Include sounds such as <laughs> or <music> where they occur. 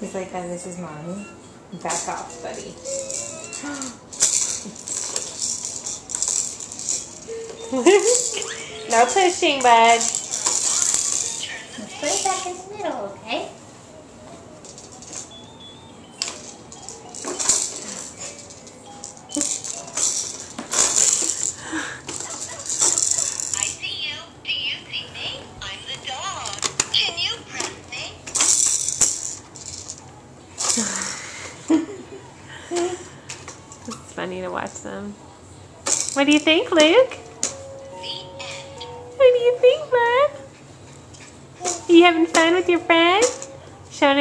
He's like, oh, this is mommy. Back off, buddy. <laughs> no pushing, bud. Let's put it back in the middle, okay? <laughs> <sighs> It's funny to watch them. What do you think, Luke? What do you think, bud? Are you having fun with your friends? Showing